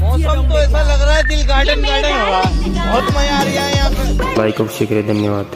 मौसम तो ऐसा लग रहा है दिल गार्डन गार्डन हो रहा है बहुत मज़ा आ रहा है यहाँ पे। भाई को शुक्रिया धन्यवाद।